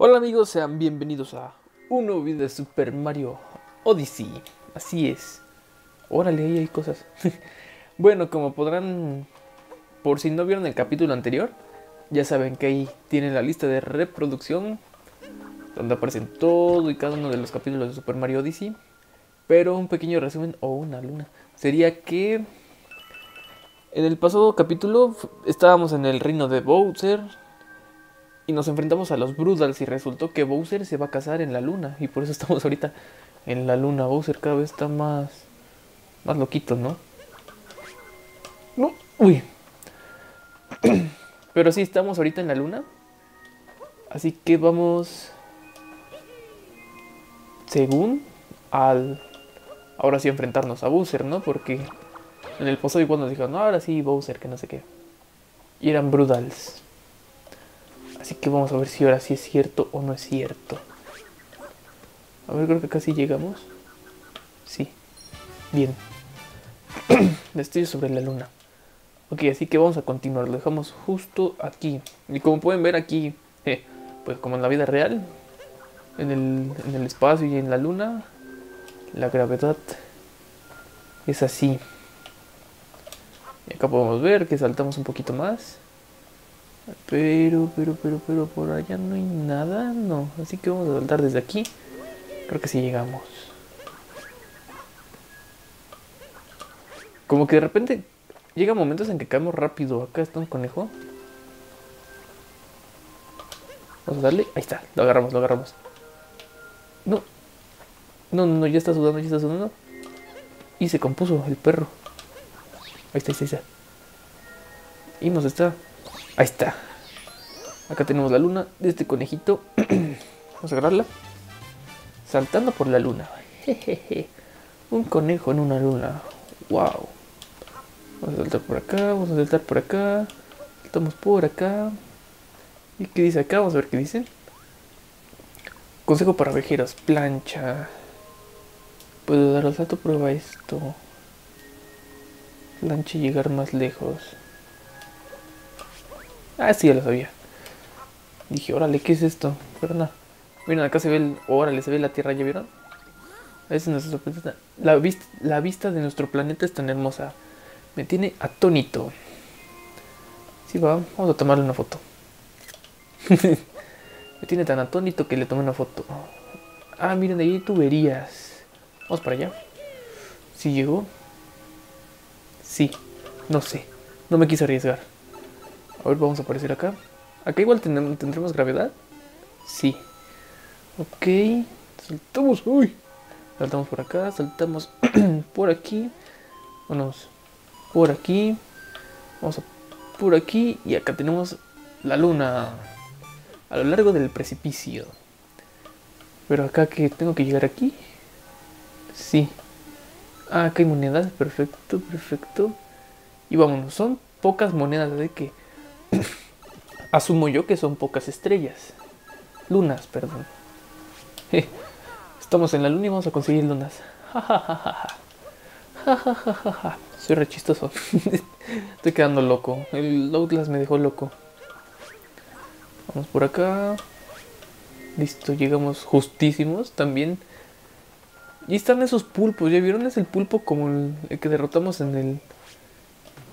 Hola amigos, sean bienvenidos a un nuevo video de Super Mario Odyssey. Así es. Órale, ahí hay cosas. bueno, como podrán, por si no vieron el capítulo anterior, ya saben que ahí tienen la lista de reproducción, donde aparecen todo y cada uno de los capítulos de Super Mario Odyssey. Pero un pequeño resumen o una luna sería que en el pasado capítulo estábamos en el reino de Bowser y nos enfrentamos a los Brudals y resultó que Bowser se va a casar en la luna y por eso estamos ahorita en la luna. Bowser cada vez está más más loquito, ¿no? No, uy. Pero sí estamos ahorita en la luna. Así que vamos según al ahora sí enfrentarnos a Bowser, ¿no? Porque en el pasado igual nos dijeron, no, ahora sí Bowser, que no sé qué. Y eran Brudals. Así que vamos a ver si ahora sí es cierto o no es cierto. A ver, creo que casi llegamos. Sí. Bien. Estoy sobre la luna. Ok, así que vamos a continuar. Lo dejamos justo aquí. Y como pueden ver aquí, eh, pues como en la vida real, en el, en el espacio y en la luna, la gravedad es así. Y acá podemos ver que saltamos un poquito más. Pero, pero, pero, pero por allá no hay nada, no. Así que vamos a saltar desde aquí. Creo que sí llegamos. Como que de repente llega momentos en que caemos rápido. Acá está un conejo. Vamos a darle. Ahí está, lo agarramos, lo agarramos. No, no, no, ya está sudando, ya está sudando. Y se compuso el perro. Ahí está, ahí está, ahí está. Y nos está. Ahí está. Acá tenemos la luna de este conejito. Vamos a agarrarla. Saltando por la luna. Un conejo en una luna. Wow. Vamos a saltar por acá, vamos a saltar por acá. Saltamos por acá. ¿Y qué dice acá? Vamos a ver qué dice. Consejo para vejeros. Plancha. Puedo dar al salto, prueba esto. Plancha y llegar más lejos. Ah, sí, ya lo sabía. Dije, órale, ¿qué es esto? Pero. Miren, acá se ve el... Órale, se ve la Tierra, ¿ya vieron? Ese es nuestro planeta. La, vista, la vista de nuestro planeta es tan hermosa. Me tiene atónito. Sí, va, vamos a tomarle una foto. Me tiene tan atónito que le tomé una foto. Ah, miren, ahí hay tuberías. Vamos para allá. ¿Sí llegó? Sí. No sé. No me quise arriesgar. A ver, vamos a aparecer acá. Acá igual tendremos gravedad. Sí. Ok. Saltamos. Uy. Saltamos por acá. Saltamos por aquí. Vamos por aquí. Vamos a por aquí. Y acá tenemos la luna. A lo largo del precipicio. Pero acá que tengo que llegar aquí. Sí. Ah, acá hay monedas. Perfecto, perfecto. Y vámonos. Son pocas monedas de que... Asumo yo que son pocas estrellas. Lunas, perdón. Estamos en la luna y vamos a conseguir lunas. Soy re chistoso. Estoy quedando loco. El Outlast me dejó loco. Vamos por acá. Listo, llegamos justísimos también. Y están esos pulpos, ¿ya vieron? Es el pulpo como el, que derrotamos en el.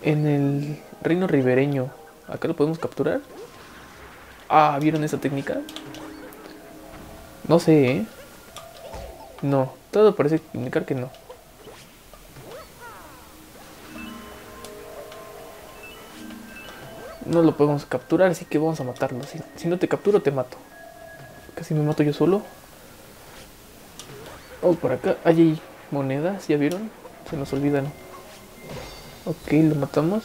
En el reino ribereño. Acá lo podemos capturar. Ah, ¿vieron esa técnica? No sé, ¿eh? No, todo parece indicar que no. No lo podemos capturar, así que vamos a matarlo. Si, no te capturo, te mato. Casi me mato yo solo. Vamos por acá. hay monedas, ¿ya vieron? Se nos olvidan. Ok, lo matamos.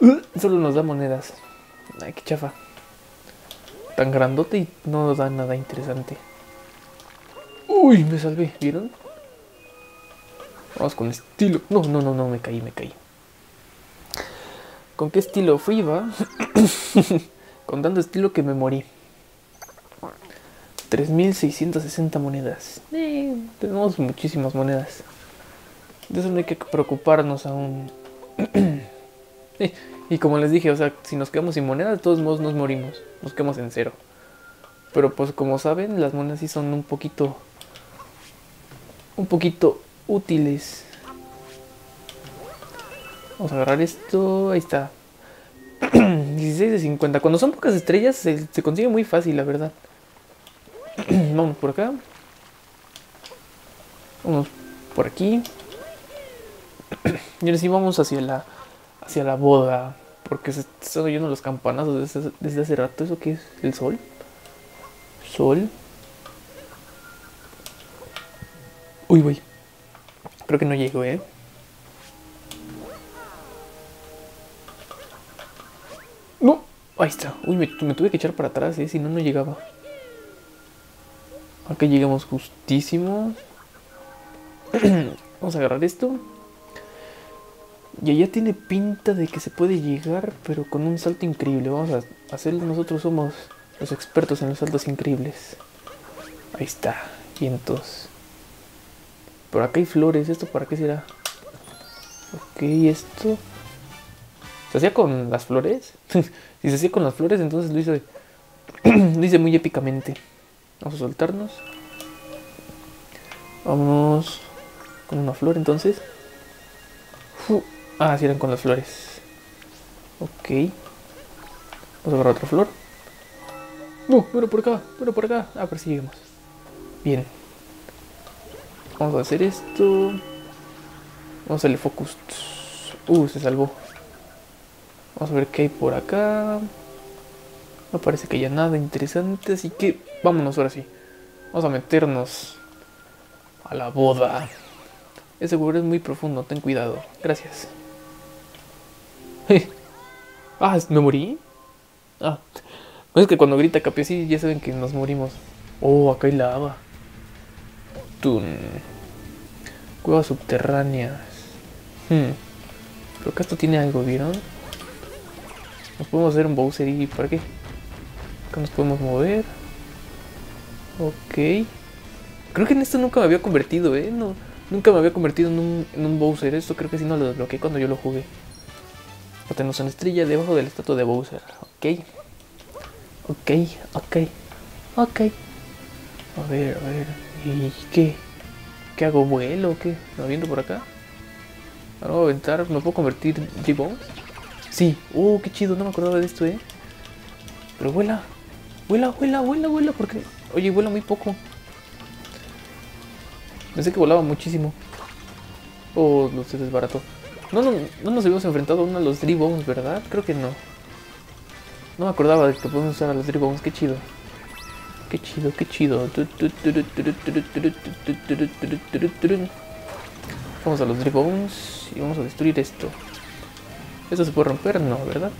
solo nos da monedas. Ay, qué chafa. Tan grandote y no nos da nada interesante. Uy, me salvé, ¿vieron? Vamos con estilo. No, no, no, no, me caí, me caí. ¿Con qué estilo fui, va? con tanto estilo que me morí. 3.660 monedas. Eh, tenemos muchísimas monedas. De eso no hay que preocuparnos aún. y como les dije, o sea, si nos quedamos sin monedas, de todos modos nos morimos. Nos quedamos en cero. Pero pues como saben, las monedas sí son un poquito... Un poquito útiles. Vamos a agarrar esto. Ahí está. 16 de 50. Cuando son pocas estrellas se, se consigue muy fácil, la verdad. Vamos por acá. Vamos por aquí. Y ahora sí vamos hacia la, hacia la boda. Porque se están oyendo los campanazos desde, hace rato. ¿Eso qué es? ¿El sol? Sol. Uy, uy. Creo que no llego, ¿eh? No. Ahí está. Uy, me, me tuve que echar para atrás, ¿eh? Si no, no llegaba. Acá llegamos justísimo. Vamos a agarrar esto. Y allá tiene pinta de que se puede llegar, pero con un salto increíble. Vamos a hacerlo. Nosotros somos los expertos en los saltos increíbles. Ahí está. Vientos. Por acá hay flores. ¿Esto para qué será? Ok, esto. ¿Se hacía con las flores? si se hacía con las flores, entonces lo hice, lo hice muy épicamente. Vamos a soltarnos. Vamos con una flor entonces. Ah, sí eran con las flores. Ok. Vamos a agarrar otra flor. No, bueno por acá, bueno por acá. Ah, perseguimos. Bien. Vamos a hacer esto. Vamos a hacerle focus. Uh, se salvó. Vamos a ver qué hay por acá. No parece que haya nada interesante, así que vámonos ahora sí. Vamos a meternos a la boda. Ese lugar es muy profundo, ten cuidado. Gracias. ah, ¿me morí? Ah, es que cuando grita Capi ya saben que nos morimos. Oh, acá hay lava. Tun. Cuevas subterráneas. Hmm. Pero acá esto tiene algo, ¿vieron? Nos podemos hacer un Bowser y ¿para qué? Acá nos podemos mover. Ok. Creo que en esto nunca me había convertido, ¿eh? No, nunca me había convertido en un, en un Bowser. Esto creo que sí no lo desbloqueé cuando yo lo jugué. Tenemos una estrella debajo de la estatua de Bowser. Ok. Ok, ok. Ok. A ver, a ver. ¿Y qué? ¿Qué hago? ¿Vuelo o qué? ¿Me viendo por acá? Voy a aventar. ¿Me puedo convertir G-Bones? Sí. Oh, qué chido. No me acordaba de esto, ¿eh? Pero vuela. Vuela, vuela, vuela, vuela. Porque... Oye, vuela muy poco. Pensé que volaba muchísimo. Oh, no se desbarató. No, no, no nos habíamos enfrentado a uno de los Bones, ¿verdad? Creo que no. No me acordaba de que podemos usar a los Bones. Qué chido. Qué chido, qué chido. Vamos a los Bones y vamos a destruir esto. ¿Eso se puede romper? No, ¿verdad?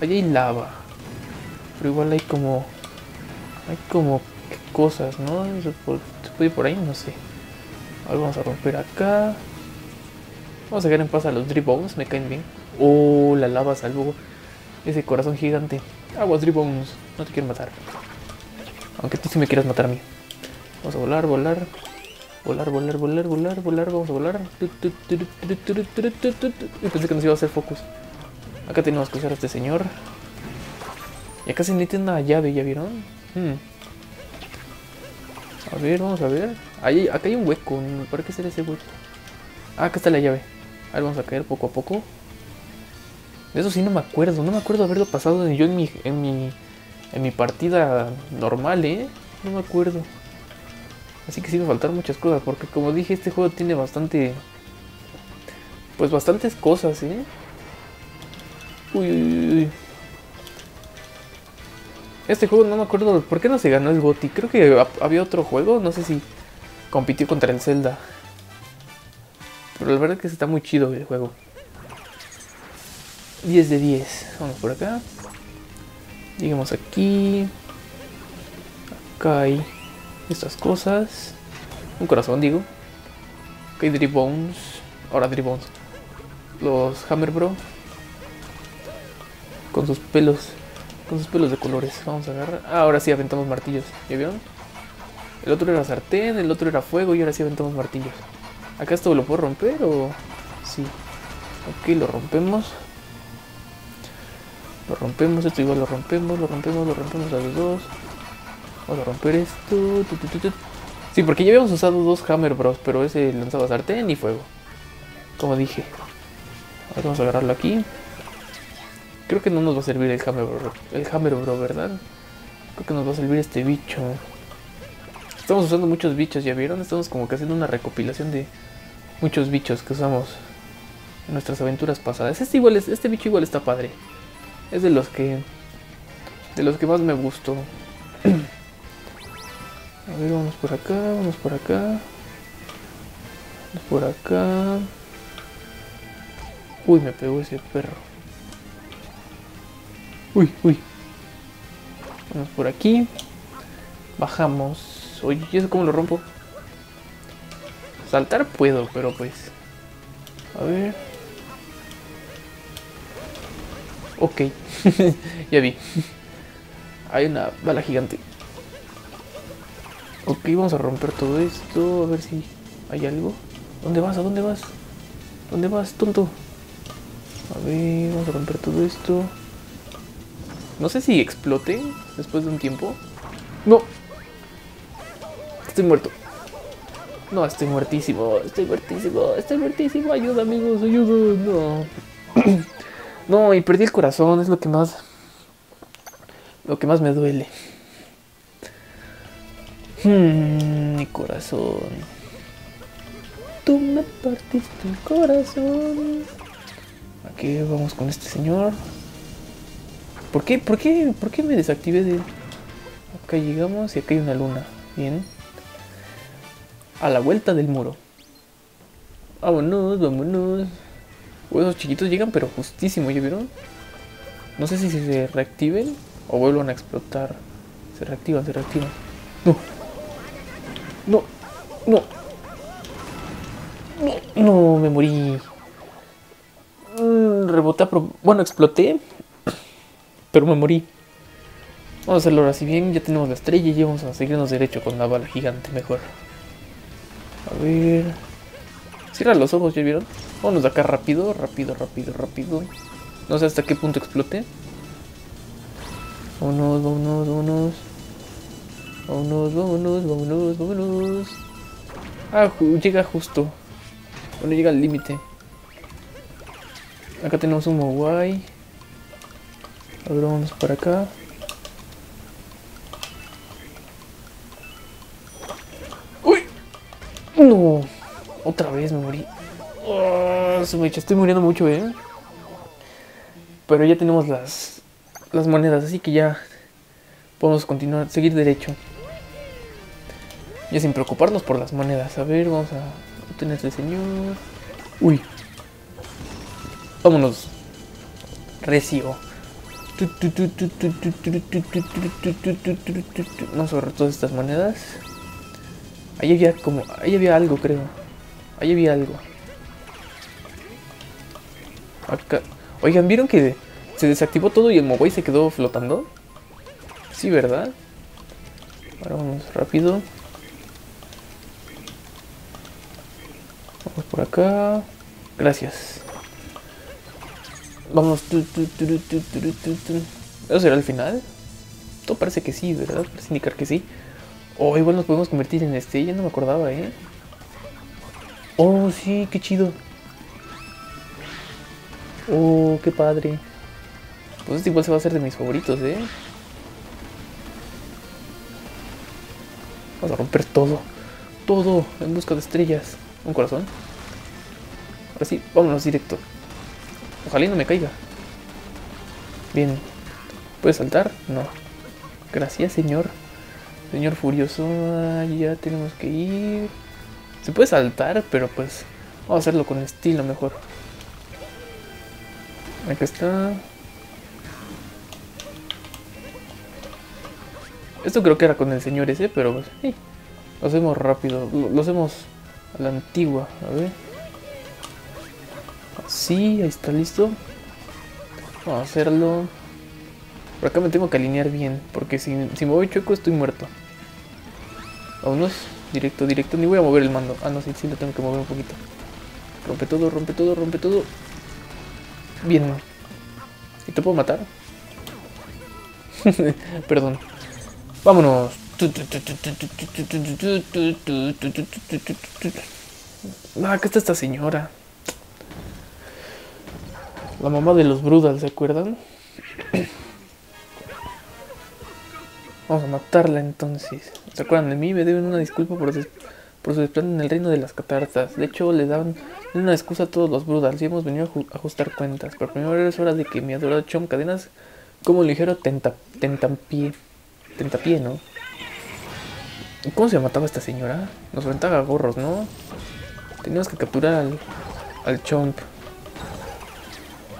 Allí hay lava. Pero igual hay como... Hay como cosas, ¿no? ¿Se puede, ir por ahí? No sé. Ahora vamos a romper acá. Vamos a dejar en paz a los Bones, me caen bien. Oh, la lava salvo ese corazón gigante. Aguas Bones, no te quiero matar. Aunque tú sí me quieras matar a mí. Vamos a volar, volar. Volar, volar, volar, volar, volar, vamos a volar. Pensé que nos iba a hacer focus. Acá tenemos que usar a este señor. Y acá se necesita una llave, ¿ya vieron? Hmm. A ver, vamos a ver. Ahí, acá hay un hueco. ¿Para qué será ese hueco? Ah, acá está la llave. A ver, vamos a caer poco a poco. Eso sí no me acuerdo. No me acuerdo haberlo pasado yo en mi, en mi, en mi partida normal, ¿eh? No me acuerdo. Así que sí me faltan muchas cosas, porque como dije, este juego tiene bastante... Pues bastantes cosas, ¿eh? Uy, uy, uy. Este juego no me acuerdo por qué no se ganó el GOTY. Creo que había otro juego, no sé si compitió contra el Zelda. Pero la verdad es que está muy chido el juego. 10 de 10. Vamos por acá. Llegamos aquí. Acá hay estas cosas. Un corazón, digo. Ok, Drip Bones. Ahora Drip Bones. Los Hammer Bro. Con sus pelos. Con sus pelos de colores. Vamos a agarrar. Ah, ahora sí aventamos martillos. ¿Ya vieron? El otro era sartén, el otro era fuego y ahora sí aventamos martillos. ¿Acá esto lo puedo romper o...? Sí. Ok, lo rompemos. Lo rompemos, esto igual lo rompemos, lo rompemos, lo rompemos a los dos. Vamos a romper esto. Sí, porque ya habíamos usado dos Hammer Bros, pero ese lanzaba sartén y fuego. Como dije. Ahora vamos a agarrarlo aquí. Creo que no nos va a servir el Hammer Bro, el Hammer Bro, ¿verdad? Creo que nos va a servir este bicho. Estamos usando muchos bichos, ¿ya vieron? Estamos como que haciendo una recopilación de muchos bichos que usamos en nuestras aventuras pasadas. Este igual es, este bicho igual está padre. Es de los que de los que más me gustó. A ver, vamos por acá, vamos por acá. Vamos por acá. Uy, me pegó ese perro. Uy, uy. Vamos por aquí. Bajamos. Oye, ¿y eso cómo lo rompo? Saltar puedo, pero pues... A ver... Ok. ya vi. Hay una bala gigante. Ok, vamos a romper todo esto. A ver si hay algo. ¿Dónde vas? ¿A dónde vas? ¿Dónde vas, tonto? A ver, vamos a romper todo esto. No sé si explote después de un tiempo. No. Estoy muerto. No, estoy muertísimo. Estoy muertísimo. Estoy muertísimo. Ayuda, amigos. Ayuda. No. no, y perdí el corazón. Es lo que más... Lo que más me duele. Hmm, mi corazón. Tú me partiste el corazón. Aquí vamos con este señor. ¿Por qué, por qué, por qué me desactivé de Acá llegamos y acá hay una luna. Bien. A la vuelta del muro. Vámonos, vámonos. O esos chiquitos llegan pero justísimo, ¿ya vieron? No sé si se reactiven o vuelvan a explotar. Se reactivan, se reactivan. No. No, no. No, no me morí. Mm, reboté, bueno, exploté. Pero me morí. Vamos a hacerlo ahora si bien. Ya tenemos la estrella y vamos a seguirnos derecho con la bala gigante mejor. A ver. Cierra los ojos, ¿ya vieron? Vámonos de acá rápido, rápido, rápido, rápido. No sé hasta qué punto explote. Vámonos, vámonos, vámonos. Vámonos, vámonos, vámonos, vámonos. Ah, llega justo. Bueno, llega al límite. Acá tenemos un Mogwai. Ahora vamos para acá. Otra vez me morí. Oh, estoy muriendo mucho, eh. Pero ya tenemos las, las monedas, así que ya podemos continuar, seguir derecho. Ya sin preocuparnos por las monedas. A ver, vamos a obtener este señor. Uy. Vámonos. Recio. Vamos a ver todas estas monedas. Ahí había como. Ahí había algo, creo. Ahí había algo. Oigan, ¿vieron que se desactivó todo y el Mogwai se quedó flotando? Sí, ¿verdad? Ahora vamos rápido. Vamos por acá. Gracias. Vamos. ¿Eso será el final? Todo parece que sí, ¿verdad? Parece indicar que sí. Oh, igual nos podemos convertir en este. Ya no me acordaba, ¿eh? Oh, sí, qué chido. Oh, qué padre. Pues este igual se va a hacer de mis favoritos, ¿eh? Vamos a romper todo. Todo en busca de estrellas. Un corazón. Ahora sí, vámonos directo. Ojalá no me caiga. Bien. ¿Puedes saltar? No. Gracias, señor. Señor furioso. ya tenemos que ir. Se puede saltar, pero pues vamos a hacerlo con estilo mejor. Acá está. Esto creo que era con el señor ese, pero pues sí. Lo hacemos rápido. Lo, hacemos a la antigua. A ver. Así, ahí está listo. Vamos a hacerlo. Por acá me tengo que alinear bien. Porque si, si me voy chueco estoy muerto. Vámonos. Directo, directo. Ni voy a mover el mando. Ah, no, sí, sí lo tengo que mover un poquito. Rompe todo, rompe todo, rompe todo. Bien. ¿Y te puedo matar? Perdón. Vámonos. Ah, acá está esta señora. La mamá de los Brudals, ¿se acuerdan? Vamos a matarla entonces. ¿Se acuerdan de mí? Me deben una disculpa por, por su desplante en el reino de las catartas. De hecho, le daban una excusa a todos los Brudals y hemos venido a ajustar cuentas. Pero primero es hora de que mi adorado Chom Cadenas como ligero tenta, tentapié. Tentapié, ¿no? ¿Cómo se mataba esta señora? Nos aventaba gorros, ¿no? Teníamos que capturar al, al chomp.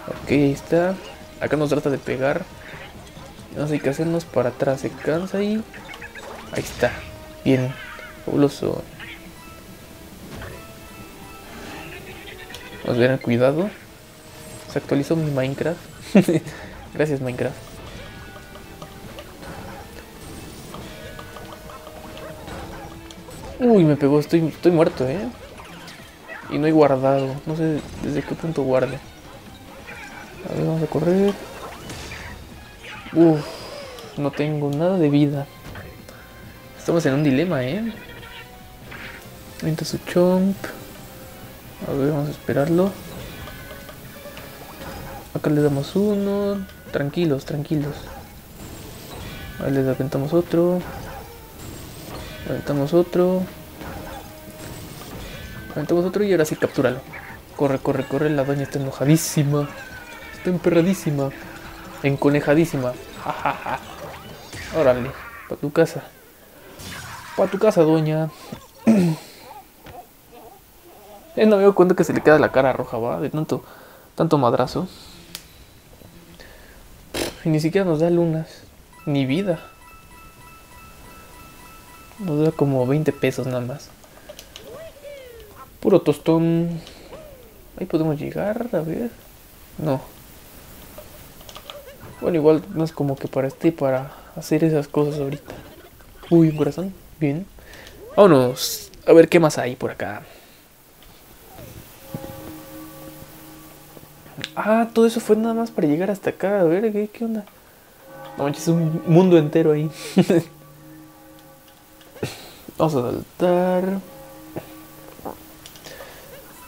Ok, ahí está. Acá nos trata de pegar. Hay que hacernos para atrás. Se cansa y... Ahí está. Bien. Fabuloso. Vamos a ver, cuidado. Se actualizó mi Minecraft. Gracias, Minecraft. Uy, me pegó, estoy, estoy muerto, ¿eh? Y no he guardado, no sé desde qué punto guarde. A ver, vamos a correr. Uf, no tengo nada de vida. Estamos en un dilema, ¿eh? Entra su chomp. A ver, vamos a esperarlo. Acá le damos uno. Tranquilos, tranquilos. Ahí les aventamos otro. Aventamos otro. Aventamos otro y ahora sí captúralo. Corre, corre, corre. La doña está enojadísima. Está emperradísima. Enconejadísima. Jajaja. Órale. Pa' tu casa. Pa' tu casa, doña. eh, no me doy cuenta que se le queda la cara roja, va. De tanto, tanto madrazo. Y ni siquiera nos da lunas. Ni vida. Nos da como 20 pesos nada más. Puro tostón. Ahí podemos llegar, a ver. No. Bueno, igual no es como que para este para hacer esas cosas ahorita. Uy, un corazón. Bien. Vámonos. A ver qué más hay por acá. Ah, todo eso fue nada más para llegar hasta acá. A ver, ¿qué, qué onda? No manches, un mundo entero ahí. Vamos a saltar.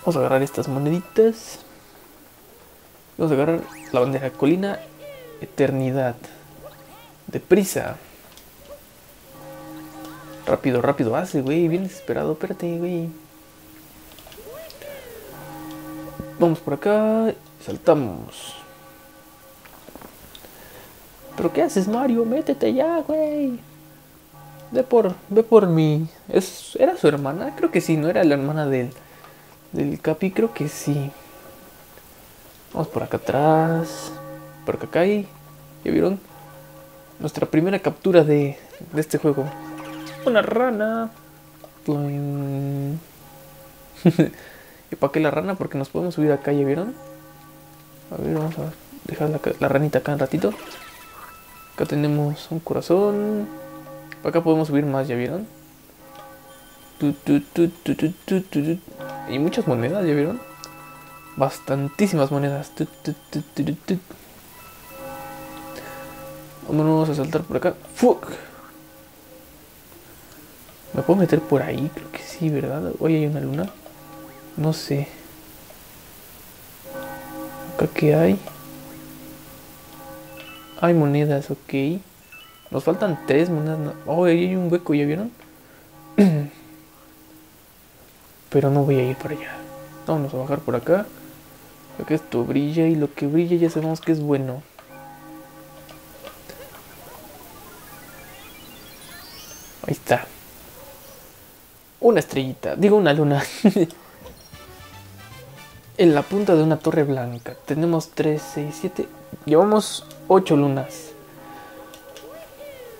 Vamos a agarrar estas moneditas. Vamos a agarrar la bandera colina eternidad. Deprisa. Rápido, rápido hace, güey. Bien desesperado. Espérate, güey. Vamos por acá. Saltamos. ¿Pero qué haces, Mario? Métete ya, güey. Ve por, ve por mí. ¿Es, ¿Era su hermana? Creo que sí, no era la hermana del, del Capi, creo que sí. Vamos por acá atrás. Por acá, acá ¿Ya vieron? Nuestra primera captura de, de este juego. Una rana. ¿Y para qué la rana? Porque nos podemos subir acá, ¿ya vieron? A ver, vamos a dejar la, la ranita acá un ratito. Acá tenemos un corazón. Acá podemos subir más, ¿ya vieron? Y muchas monedas, ¿ya vieron? Bastantísimas monedas. Vámonos a saltar por acá. ¡Fuck! ¿Me puedo meter por ahí? Creo que sí, ¿verdad? Hoy hay una luna. No sé. ¿Acá qué hay? Hay monedas, ok. Nos faltan tres monedas. Oh, ahí hay un hueco, ¿ya vieron? Pero no voy a ir para allá. Vamos a bajar por acá. Acá esto brilla y lo que brilla ya sabemos que es bueno. Ahí está. Una estrellita. Digo una luna. en la punta de una torre blanca. Tenemos 3, 6, 7. Llevamos 8 lunas.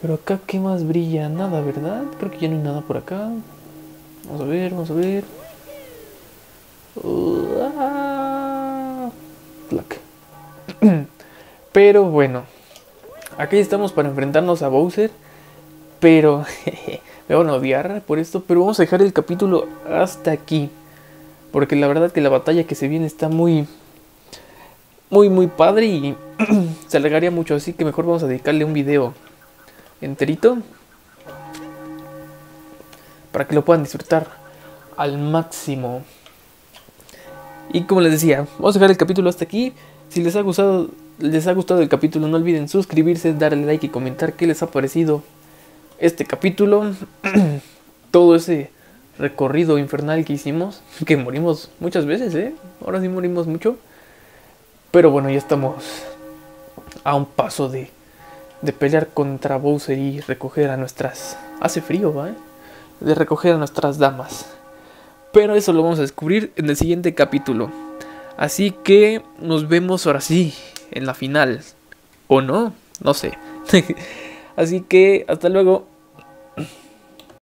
Pero acá, ¿qué más brilla? Nada, ¿verdad? Creo que ya no hay nada por acá. Vamos a ver, vamos a ver. Pero bueno. Aquí estamos para enfrentarnos a Bowser. Pero me van a odiar por esto. Pero vamos a dejar el capítulo hasta aquí. Porque la verdad que la batalla que se viene está muy... Muy, muy padre y se alargaría mucho. Así que mejor vamos a dedicarle un video enterito. para que lo puedan disfrutar al máximo. Y como les decía, vamos a dejar el capítulo hasta aquí. Si les ha gustado, les ha gustado el capítulo, no olviden suscribirse, darle like y comentar qué les ha parecido este capítulo. Todo ese recorrido infernal que hicimos, que morimos muchas veces, ¿eh? Ahora sí morimos mucho. Pero bueno, ya estamos a un paso de, de pelear contra Bowser y recoger a nuestras... Hace frío, ¿va? De recoger a nuestras damas. Pero eso lo vamos a descubrir en el siguiente capítulo. Así que nos vemos ahora sí, en la final. ¿O no? No sé. Así que hasta luego.